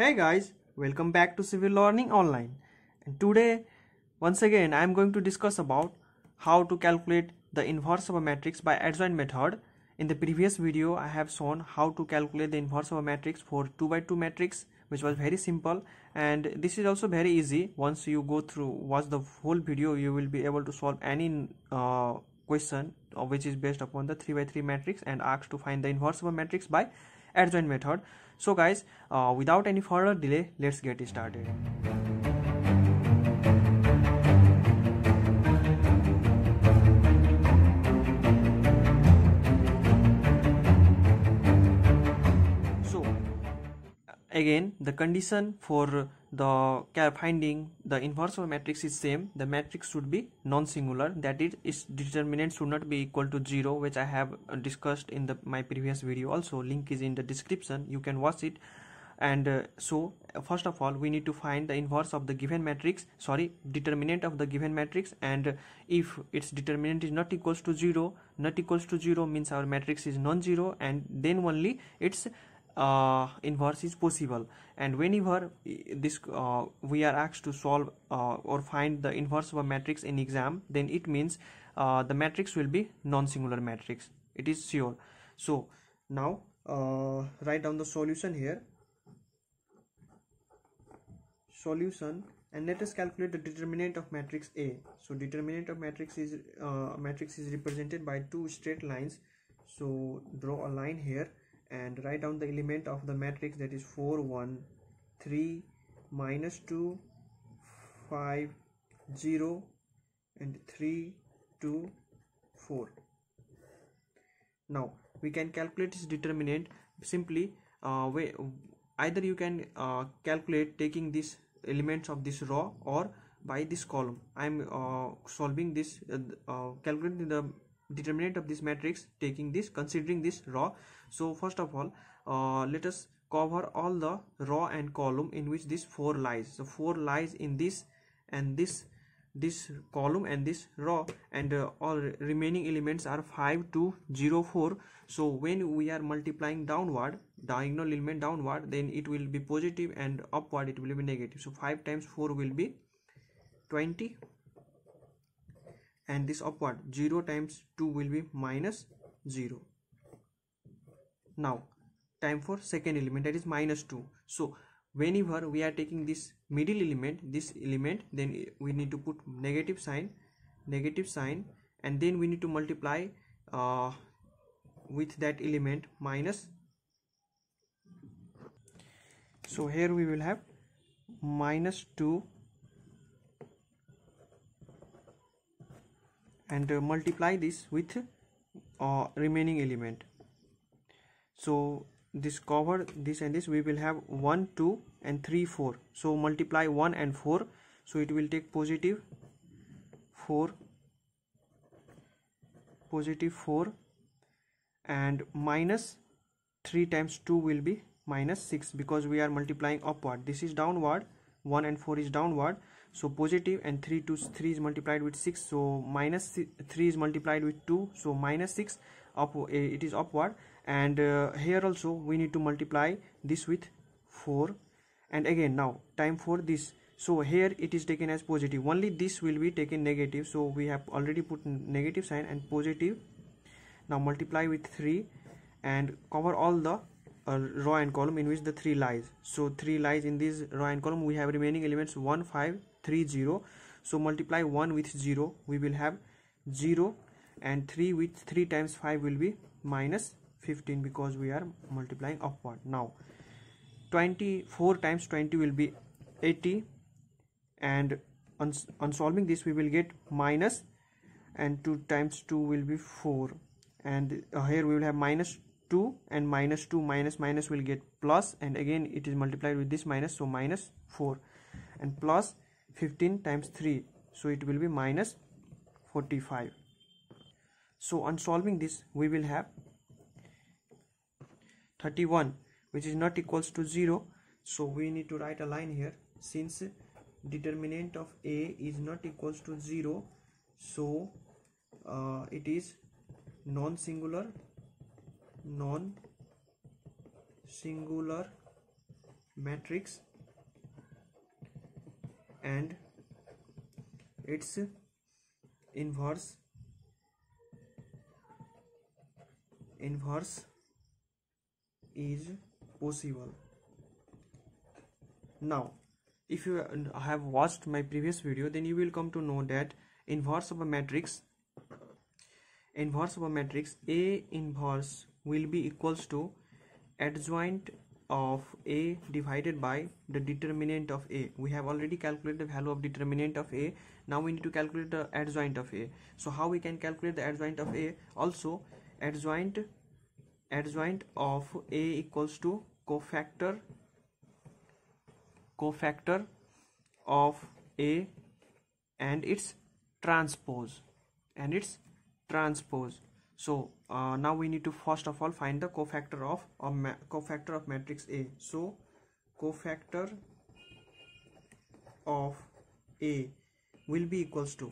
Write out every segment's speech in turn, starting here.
Hey guys, welcome back to Civil Learning Online. And today, once again, I am going to discuss about how to calculate the inverse of a matrix by adjoint method. In the previous video, I have shown how to calculate the inverse of a matrix for 2 by 2 matrix, which was very simple. And this is also very easy. Once you go through, watch the whole video, you will be able to solve any uh, question uh, which is based upon the 3 by 3 matrix and asked to find the inverse of a matrix by adjoint method. So guys uh, without any further delay let's get started again the condition for the finding the inverse of a matrix is same. The matrix should be non-singular. That is its determinant should not be equal to zero which i have uh, discussed in the my previous video also. Link is in the description. You can watch it. And uh, so uh, first of all we need to find the inverse of the given matrix. Sorry determinant of the given matrix. And uh, if its determinant is not equals to zero not equals to zero means our matrix is non-zero. And then only its uh, inverse is possible. And whenever this uh, we are asked to solve uh, or find the inverse of a matrix in exam then it means uh, the matrix will be non-singular matrix. It is sure. So now uh, write down the solution here. Solution and let us calculate the determinant of matrix A. So determinant of matrix is uh, matrix is represented by two straight lines. So draw a line here and write down the element of the matrix that is 4 1 3 minus 2 5 0 and 3 2 4 now we can calculate its determinant simply uh, either you can uh, calculate taking these elements of this row or by this column. I am uh, solving this uh, uh, calculating the determinant of this matrix taking this considering this row so first of all uh, let us cover all the row and column in which this 4 lies. So 4 lies in this and this this column and this row and uh, all remaining elements are 5 2 0 4 so when we are multiplying downward diagonal element downward then it will be positive and upward it will be negative. So 5 times 4 will be 20 and this upward 0 times 2 will be minus 0 now time for second element that is minus 2 so whenever we are taking this middle element this element then we need to put negative sign negative sign and then we need to multiply uh, with that element minus. So here we will have minus 2 and uh, multiply this with uh, remaining element. So this cover this and this we will have 1 2 and 3 4 so multiply 1 and 4 so it will take positive 4 positive 4 and minus 3 times 2 will be minus 6 because we are multiplying upward. This is downward. 1 and 4 is downward so positive and 3 to 3 is multiplied with 6 so minus 3 is multiplied with 2 so minus 6 up eh, it is upward. And uh, here also we need to multiply this with 4 and again now time for this. So here it is taken as positive. Only this will be taken negative. So we have already put negative sign and positive. Now multiply with 3 and cover all the uh, row and column in which the 3 lies. So 3 lies in this row and column. We have remaining elements 1 5 3 0 so multiply 1 with 0 we will have 0 and 3 with 3 times 5 will be minus 15 because we are multiplying upward. Now 24 times 20 will be 80 and on, on solving this we will get minus. And 2 times 2 will be 4 and here we will have minus 2 and minus 2 minus minus will get plus. And again it is multiplied with this minus. So minus 4 and plus 15 times 3 so it will be minus 45 so on solving this we will have 31 which is not equals to 0 so we need to write a line here. Since determinant of a is not equals to 0 so uh, it is non-singular non-singular matrix and its inverse inverse is possible. Now if you uh, have watched my previous video then you will come to know that inverse of a matrix inverse of a matrix a inverse will be equals to adjoint of a divided by the determinant of a. We have already calculated the value of determinant of a. Now we need to calculate the adjoint of a. So how we can calculate the adjoint of a? Also adjoint adjoint of a equals to cofactor cofactor of a and its transpose and its transpose so uh, now we need to first of all find the cofactor of a cofactor of matrix A. So cofactor of A will be equals to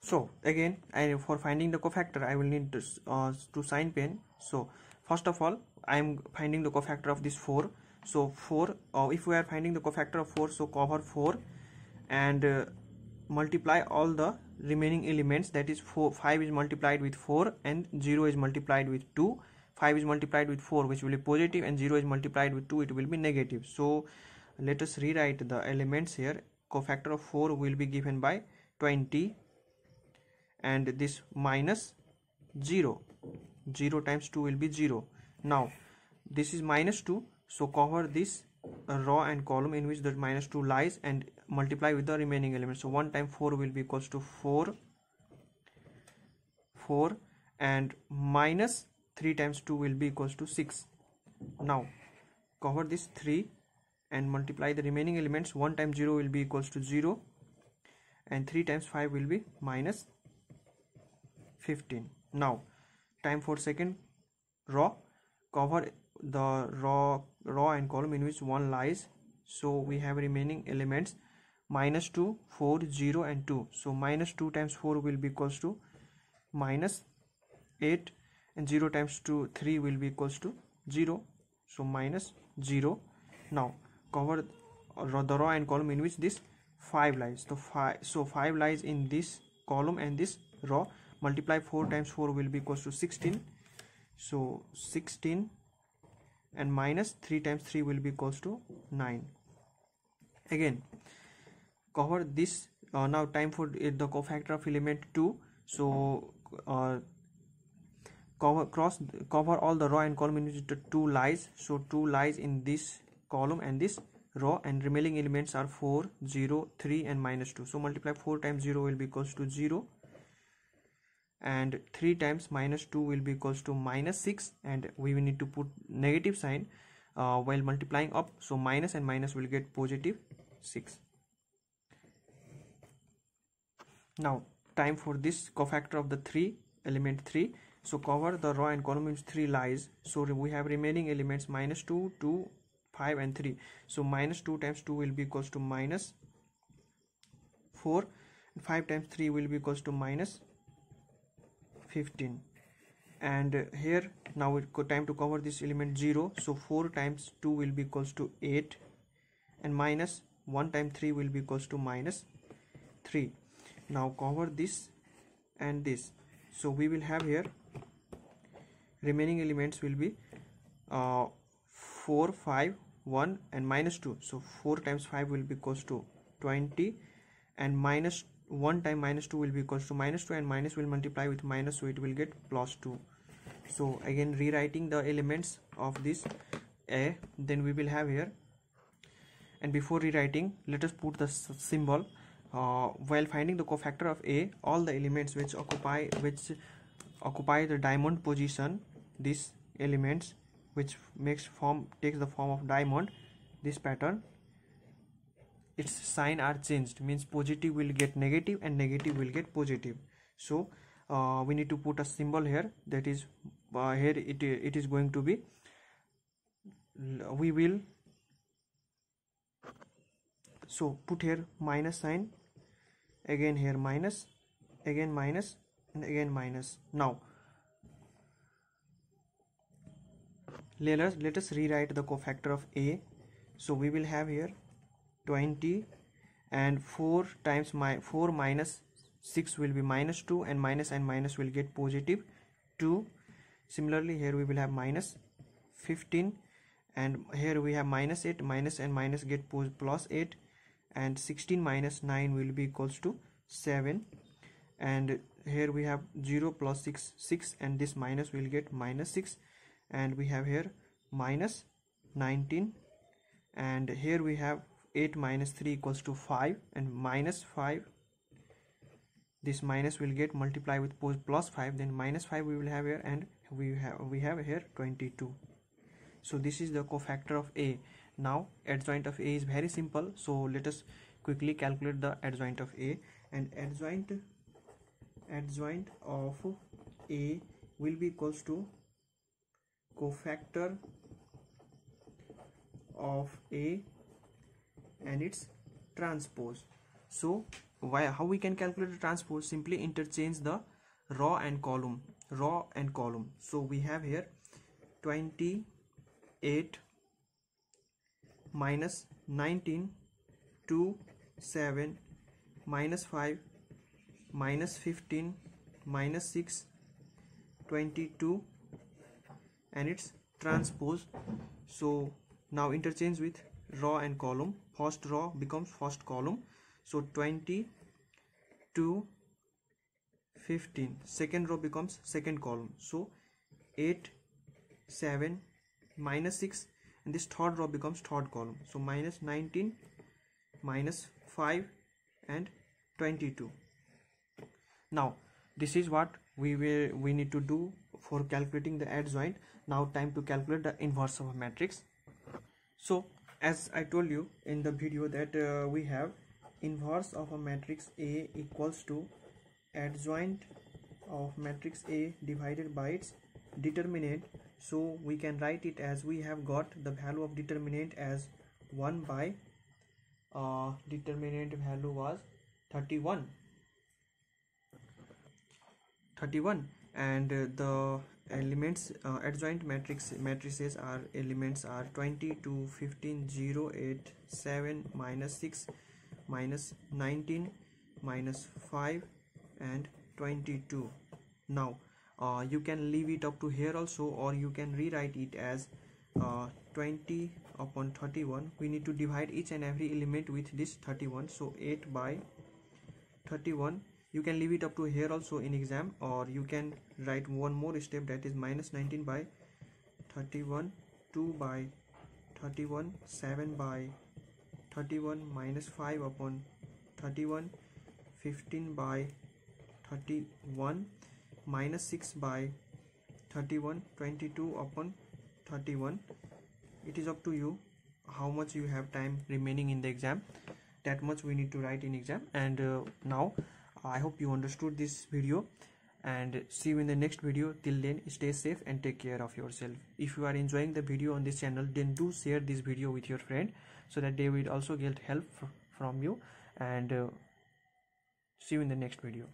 so again I, for finding the cofactor I will need to, uh, to sign pen. So first of all I am finding the cofactor of this 4 so 4 uh, if we are finding the cofactor of 4 so cover 4 and uh, multiply all the remaining elements that is 4 5 is multiplied with 4 and 0 is multiplied with 2 5 is multiplied with 4 which will be positive and 0 is multiplied with 2 it will be negative. So let us rewrite the elements here. Cofactor of 4 will be given by 20 and this minus 0 0 times 2 will be 0 now this is minus 2 so cover this row and column in which the minus 2 lies and multiply with the remaining elements. So 1 time 4 will be equals to 4 4 and minus 3 times 2 will be equals to 6 now cover this 3 and multiply the remaining elements. 1 times 0 will be equals to 0 and 3 times 5 will be minus 15 now time for second row. Cover the row row and column in which 1 lies. So we have remaining elements minus 2 4 0 and 2 so minus 2 times 4 will be equals to minus 8 and 0 times 2 3 will be equals to 0 so minus 0 now cover the row and column in which this 5 lies. So 5 so 5 lies in this column and this row. Multiply 4 times 4 will be equals to 16 so 16 and minus 3 times 3 will be equals to 9 again cover this uh, now time for the cofactor of element 2 so uh, cover cross cover all the row and column in which 2 lies. So 2 lies in this column and this row and remaining elements are 4 0 3 and minus 2 so multiply 4 times 0 will be equals to 0 and 3 times minus 2 will be equals to minus 6 and we will need to put negative sign uh, while multiplying up. So minus and minus will get positive 6 now time for this cofactor of the 3 element 3 so cover the row and column means 3 lies. So we have remaining elements minus 2 2 5 and 3 so minus 2 times 2 will be equals to minus 4 5 times 3 will be equals to minus 15 and here now it time to cover this element 0 so 4 times 2 will be equals to 8 and minus 1 times 3 will be equals to minus 3 now cover this and this. So we will have here remaining elements will be uh, 4 5 1 and minus 2 so 4 times 5 will be equals to 20 and minus 1 time minus 2 will be equals to minus 2 and minus will multiply with minus so it will get plus 2 so again rewriting the elements of this a then we will have here. And before rewriting let us put the symbol uh, while finding the cofactor of a all the elements which occupy which occupy the diamond position these elements which makes form takes the form of diamond this pattern its sign are changed. Means positive will get negative and negative will get positive. So uh, we need to put a symbol here. That is uh, here it, it is going to be we will so put here minus sign again here minus again minus and again minus. Now let us let us rewrite the cofactor of a. So we will have here 20 and 4 times my 4 minus 6 will be minus 2 and minus and minus will get positive 2 similarly here we will have minus 15 and here we have minus 8 minus and minus get plus 8 and 16 minus 9 will be equals to 7 and here we have 0 plus 6 6 and this minus will get minus 6 and we have here minus 19 and here we have 8 minus 3 equals to 5 and minus 5 this minus will get multiplied with plus 5 then minus 5 we will have here and we have we have here 22 so this is the cofactor of a now adjoint of a is very simple. So let us quickly calculate the adjoint of a. And adjoint adjoint of a will be equals to cofactor of a and its transpose. So why how we can calculate the transpose? Simply interchange the row and column row and column. So we have here 28 minus 19 2 7 minus 5 minus 15 minus 6 22 and its transpose. So now interchange with row and column. First row becomes first column. So 20 to 15 second row becomes second column. So 8 7 minus 6 and this third row becomes third column. So minus 19 minus 5 and 22 now this is what we will we need to do for calculating the adjoint now time to calculate the inverse of a matrix. So as I told you in the video that uh, we have inverse of a matrix A equals to adjoint of matrix A divided by its determinant so we can write it as we have got the value of determinant as 1 by uh, determinant value was 31 31 and uh, the elements uh, adjoint matrix matrices are elements are 20 to 15 0 8 7 minus 6 minus 19 minus 5 and 22 now uh, you can leave it up to here also or you can rewrite it as uh, 20 upon 31 we need to divide each and every element with this 31 so 8 by 31 you can leave it up to here also in exam or you can write one more step that is minus 19 by 31 2 by 31 7 by 31 minus 5 upon 31 15 by 31 minus 6 by 31 22 upon 31 it is up to you how much you have time remaining in the exam. That much we need to write in exam. And uh, now i hope you understood this video. And see you in the next video. Till then stay safe and take care of yourself. If you are enjoying the video on this channel then do share this video with your friend so that they will also get help from you. And uh, see you in the next video